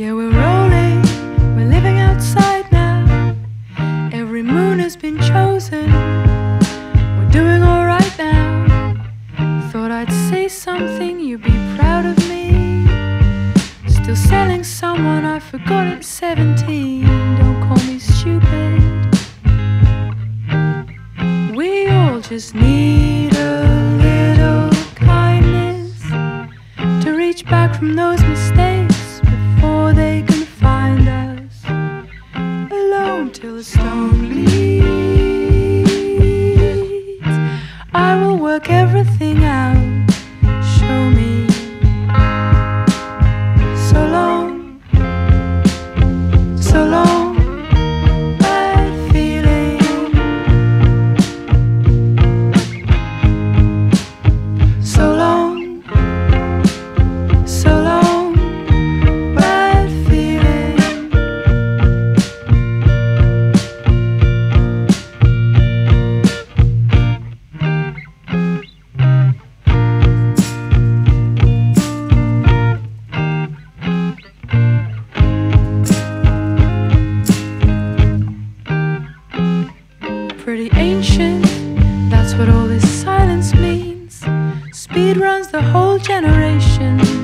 Yeah, we're rolling, we're living outside now. Every moon has been chosen. We're doing alright now. Thought I'd say something, you'd be proud of me. Still selling someone I forgot at 17. Don't call me stupid. We all just need a little kindness to reach back from those mistakes. Out. Show me. Pretty ancient, that's what all this silence means. Speed runs the whole generation.